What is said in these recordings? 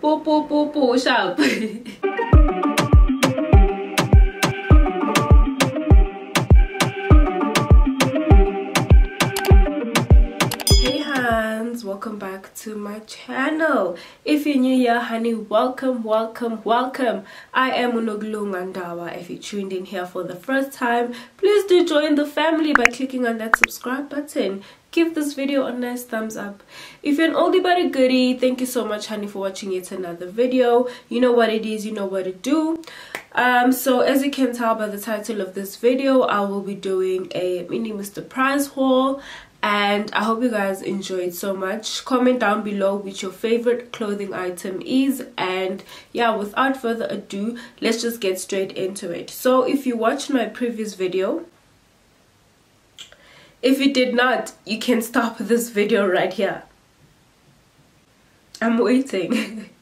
Poo poo poo poo sharp. welcome back to my channel. If you're new here honey welcome welcome welcome. I am Unoglu if you tuned in here for the first time please do join the family by clicking on that subscribe button give this video a nice thumbs up. If you're an oldie but a goodie thank you so much honey for watching yet another video. You know what it is you know what to do. Um so as you can tell by the title of this video i will be doing a mini mr price haul and i hope you guys enjoyed so much. Comment down below which your favorite clothing item is and yeah without further ado let's just get straight into it. So if you watched my previous video if you did not you can stop this video right here. I'm waiting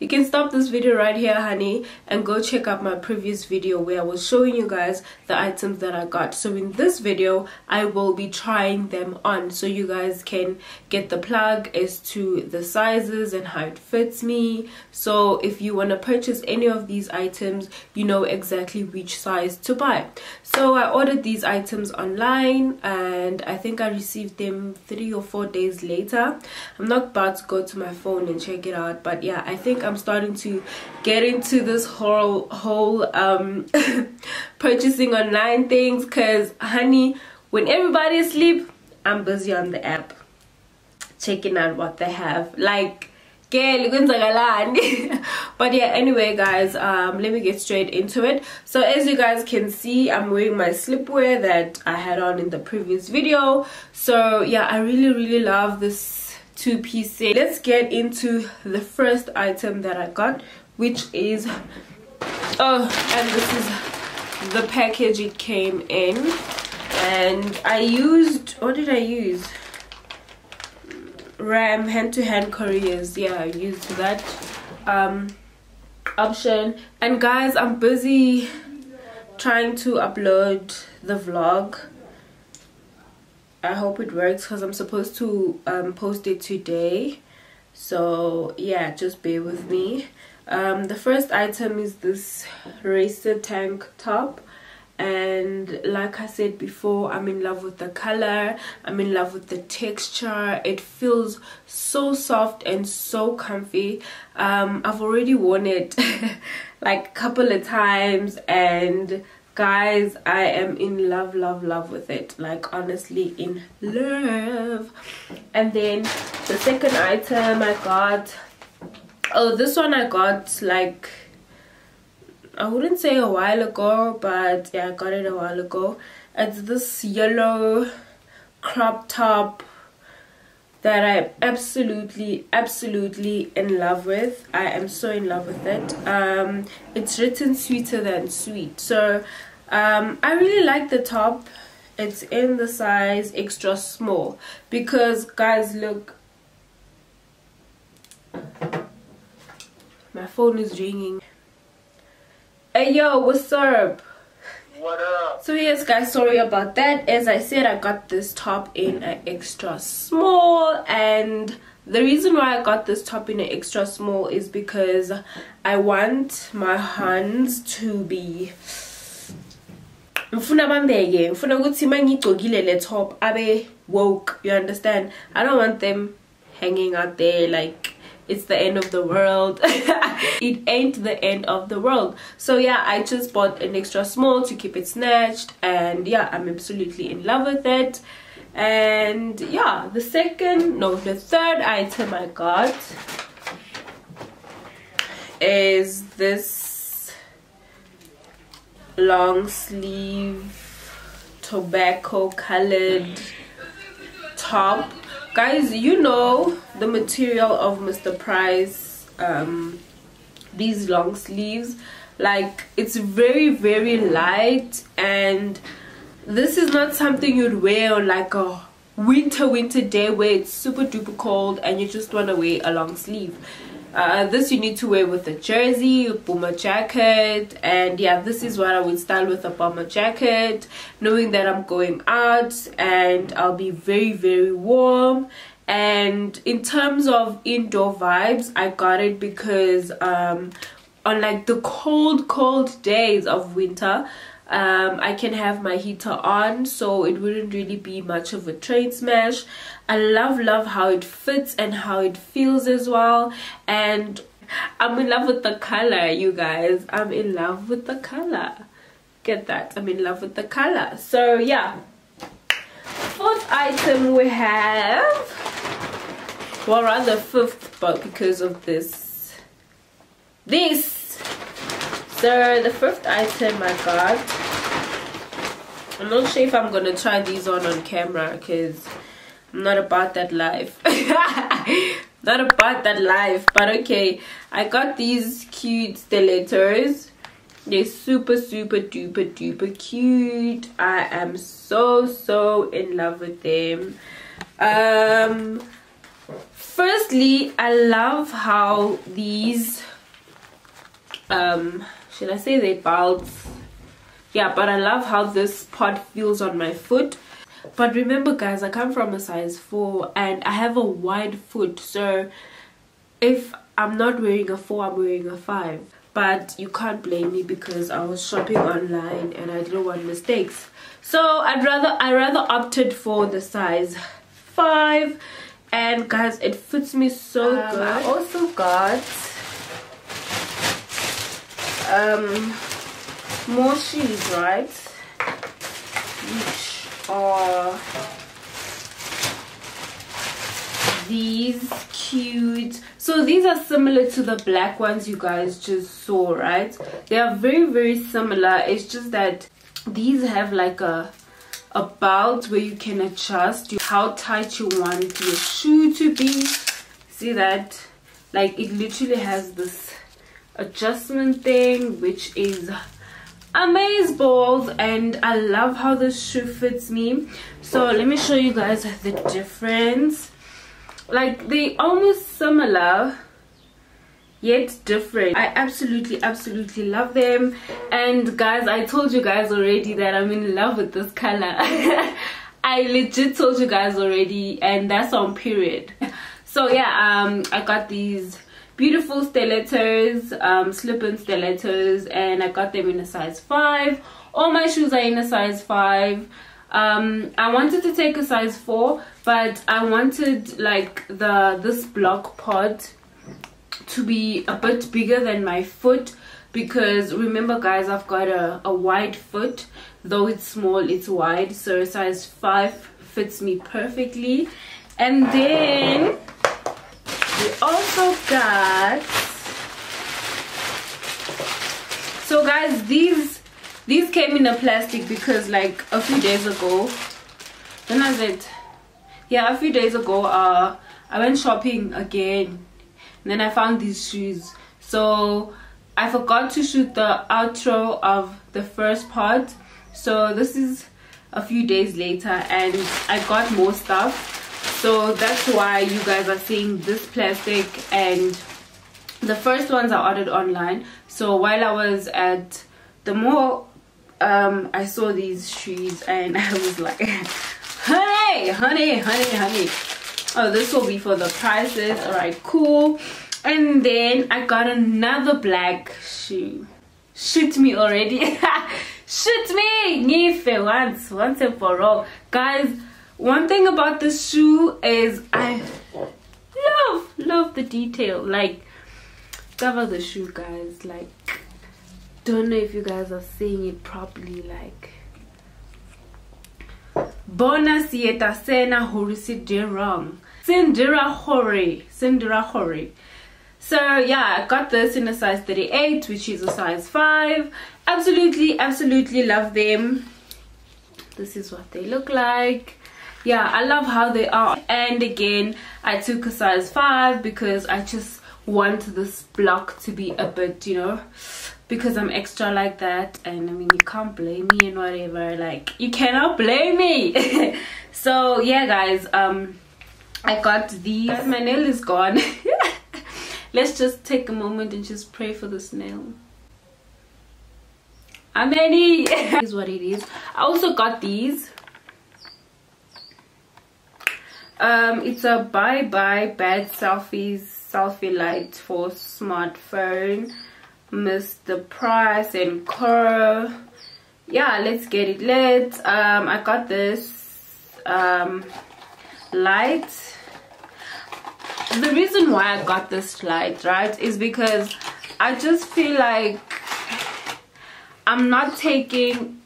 you can stop this video right here honey and go check out my previous video where i was showing you guys the items that i got. So in this video i will be trying them on so you guys can get the plug as to the sizes and how it fits me. So if you want to purchase any of these items you know exactly which size to buy. So i ordered these items online and i think i received them three or four days later. I'm not about to go to my phone and check it out but yeah i think I'm starting to get into this whole whole um, purchasing online things because honey when everybody asleep I'm busy on the app checking out what they have. Like but yeah anyway guys um let me get straight into it. So as you guys can see i'm wearing my slipwear that i had on in the previous video. So yeah i really really love this two piece set let's get into the first item that i got which is oh and this is the package it came in. And i used what did i use? Ram hand-to-hand -hand couriers. Yeah i used that um option. And guys i'm busy trying to upload the vlog I hope it works because I'm supposed to um, post it today. So yeah just bear with me. Um, the first item is this racer tank top. And like I said before I'm in love with the color. I'm in love with the texture. It feels so soft and so comfy. Um, I've already worn it like a couple of times. And guys i am in love love love with it. Like honestly in love. And then the second item i got oh this one i got like i wouldn't say a while ago but yeah i got it a while ago. It's this yellow crop top that I'm absolutely absolutely in love with. I am so in love with it. Um it's written sweeter than sweet. So um, I really like the top. It's in the size extra small because guys look. My phone is ringing. Hey yo what's up? What up? So yes guys sorry about that. As i said i got this top in an extra small and the reason why i got this top in an extra small is because i want my hands to be ngifuna bambeke ngifuna ukuthi mangigcokile le top abe woke you understand? I don't want them hanging out there like it's the end of the world. It ain't the end of the world. So yeah i just bought an extra small to keep it snatched and yeah i'm absolutely in love with it. And yeah the second no the third item i got is this long sleeve tobacco colored top. Guys you know the material of mr price um these long sleeves. Like it's very very light and this is not something you'd wear on like a winter winter day where it's super duper cold and you just want to wear a long sleeve uh, this you need to wear with a jersey a bomber jacket and yeah this is what i would style with a bomber jacket knowing that i'm going out and i'll be very very warm. And in terms of indoor vibes i got it because um on like the cold cold days of winter um, I can have my heater on so it wouldn't really be much of a train smash. I love love how it fits and how it feels as well. And I'm in love with the color you guys. I'm in love with the color. Get that? I'm in love with the color. So yeah. Fourth item we have well rather fifth but because of this? This so the first item I got I'm not sure if I'm gonna try these on on camera because I'm not about that life. Not about that life but okay. I got these cute stilettos. They're super super duper duper cute. I am so so in love with them. Um firstly I love how these um should I say they bounce yeah but I love how this part feels on my foot. But remember guys I come from a size 4 and I have a wide foot. So if I'm not wearing a 4 I'm wearing a 5 but you can't blame me because I was shopping online and I didn't want mistakes. So I'd rather I rather opted for the size 5 and guys it fits me so um, good. I also got um, more shoes, right? Which are these cute so these are similar to the black ones you guys just saw right? They are very very similar. It's just that these have like a a belt where you can adjust how tight you want your shoe to be. See that? Like it literally has this adjustment thing which is amaze balls and i love how this shoe fits me. So let me show you guys the difference. Like they almost similar yet different. I absolutely absolutely love them. And guys i told you guys already that i'm in love with this color. I legit told you guys already and that's on period. So yeah um i got these beautiful stilettos um, slip-in stilettos and i got them in a size 5 all my shoes are in a size 5 um, i wanted to take a size 4 but i wanted like the this block pod to be a bit bigger than my foot because remember guys i've got a, a wide foot. Though it's small it's wide. So a size 5 fits me perfectly. And then we also got so guys these these came in a plastic because like a few days ago. When was it yeah a few days ago uh i went shopping again. And then i found these shoes. So i forgot to shoot the outro of the first part. So this is a few days later and i got more stuff so that's why you guys are seeing this plastic and the first ones I ordered online. So while I was at the mall um, I saw these shoes and I was like honey honey honey honey. Oh this will be for the prices. All right cool. And then I got another black shoe. Shoot me already. Shoot me Nife once once and for all. Guys one thing about this shoe is i love love the detail. Like cover the shoe guys. Like don't know if you guys are seeing it properly like bona sieta sena horisi dirang sindira hore sindira hore so yeah i got this in a size 38 which is a size 5 absolutely absolutely love them. This is what they look like yeah i love how they are. And again i took a size 5 because i just want this block to be a bit you know because i'm extra like that. And i mean you can't blame me and whatever. Like you cannot blame me. So yeah guys um i got these. My nail is gone. Let's just take a moment and just pray for this nail. Ameni is what it is. I also got these um it's a bye bye bad selfies selfie light for smartphone. Mr price and Coro. yeah let's get it lit. Um i got this um light. The reason why i got this light right is because i just feel like i'm not taking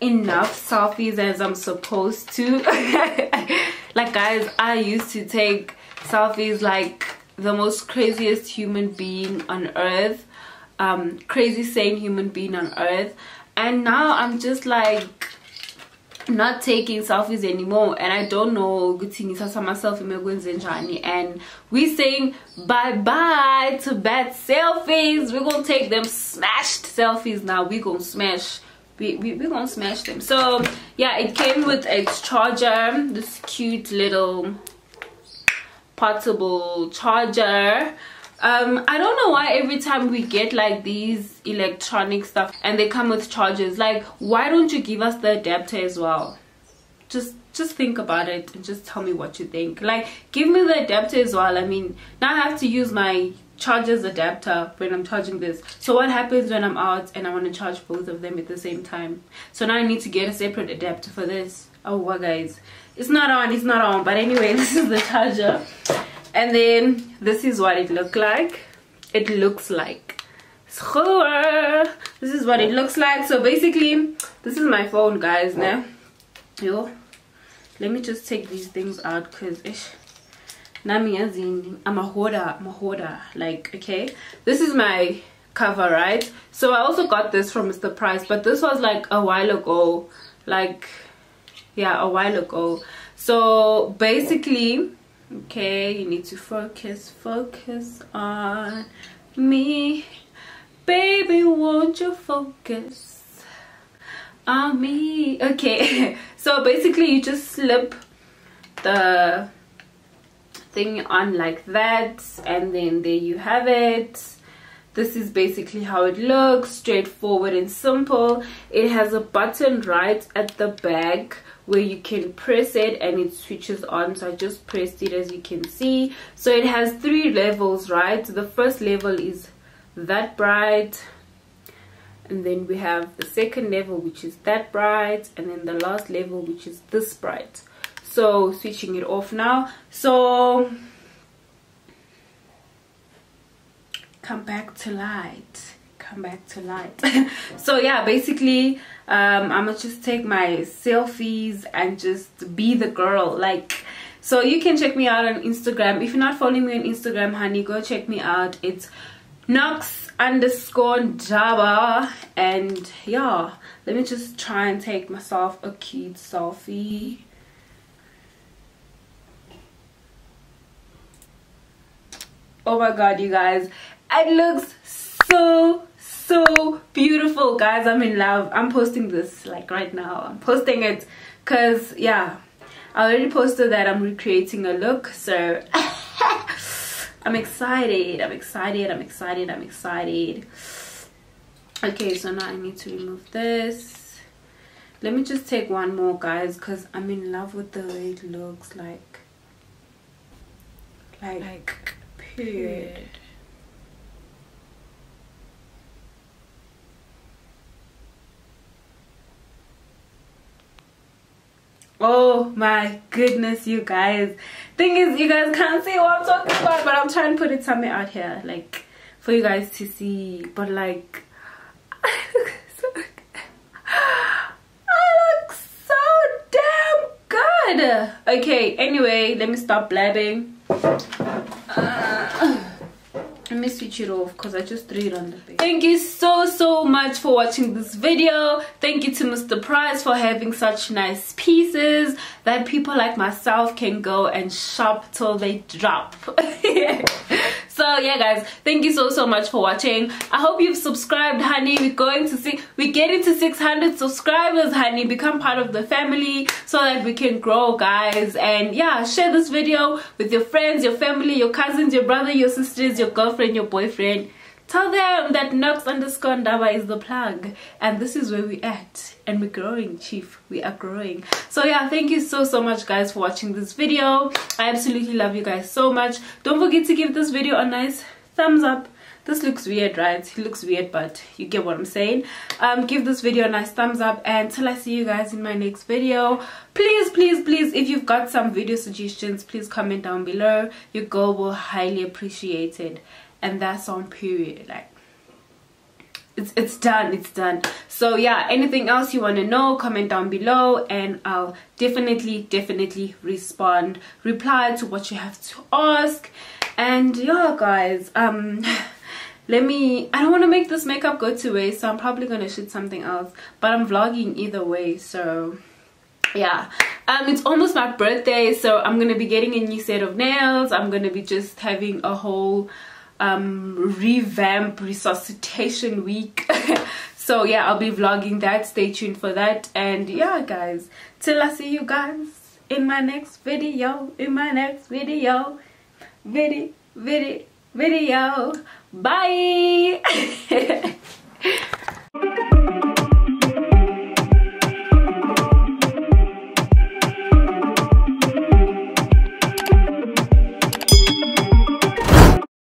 enough selfies as i'm supposed to like guys i used to take selfies like the most craziest human being on earth. Um crazy sane human being on earth. And now i'm just like not taking selfies anymore. And i don't know myself and we saying bye bye to bad selfies. We're gonna take them smashed selfies now. We gonna smash we, we, we're gonna smash them. So yeah it came with a charger this cute little portable charger. Um i don't know why every time we get like these electronic stuff and they come with chargers like why don't you give us the adapter as well? Just just think about it and just tell me what you think. Like give me the adapter as well. I mean now i have to use my chargers adapter when i'm charging this. So what happens when i'm out and i want to charge both of them at the same time? So now i need to get a separate adapter for this. Oh what guys. It's not on it's not on. But anyway this is the charger. And then this is what it look like. It looks like. Uh, this is what it looks like. So basically this is my phone guys now. Yo let me just take these things out because nami i'm a hoarder i'm a hoarder like okay? This is my cover right? So i also got this from mr price but this was like a while ago like yeah a while ago. So basically okay you need to focus focus on me. Baby won't you focus on me? Okay so basically you just slip the thing on like that and then there you have it. This is basically how it looks straightforward and simple. It has a button right at the back where you can press it and it switches on so i just pressed it as you can see. So it has three levels right? The first level is that bright and then we have the second level which is that bright and then the last level which is this bright so switching it off now. So come back to light. Come back to light. So yeah basically um i'm gonna just take my selfies and just be the girl. Like so you can check me out on instagram. If you're not following me on instagram honey go check me out. It's nox underscore ndaba and yeah let me just try and take myself a cute selfie oh my god you guys. It looks so so beautiful. Guys i'm in love. I'm posting this like right now. I'm posting it because yeah. I already posted that i'm recreating a look so i'm excited. I'm excited. I'm excited. I'm excited. Okay so now i need to remove this. Let me just take one more guys because i'm in love with the way it looks like like, like period. Oh my goodness you guys. Thing is you guys can't see what i'm talking about but i'm trying to put it somewhere out here like for you guys to see. But like I look so, damn good. Okay anyway let me stop blabbing let me switch it off because i just threw it on the bed thank you so so much for watching this video. Thank you to mr price for having such nice pieces that people like myself can go and shop till they drop so yeah guys thank you so so much for watching. I hope you've subscribed honey. We're going to see we get into 600 subscribers honey. Become part of the family so that we can grow guys. And yeah share this video with your friends your family your cousins your brother your sisters your girlfriend your boyfriend tell them that nox underscore ndaba is the plug. And this is where we at and we're growing chief. We are growing. So yeah thank you so so much guys for watching this video. I absolutely love you guys so much. Don't forget to give this video a nice thumbs up this looks weird right? It looks weird but you get what i'm saying. Um give this video a nice thumbs up and till i see you guys in my next video please please please if you've got some video suggestions please comment down below. Your girl will highly appreciate it. And that's on period like it's, it's done it's done. So yeah anything else you want to know comment down below and i'll definitely definitely respond. Reply to what you have to ask. And yeah guys um let me i don't want to make this makeup go to waste so i'm probably gonna shoot something else. But i'm vlogging either way so yeah. Um it's almost my birthday so i'm gonna be getting a new set of nails. I'm gonna be just having a whole um revamp resuscitation week. So yeah i'll be vlogging that. Stay tuned for that. And yeah guys till i see you guys in my next video in my next video. Video video video Bye!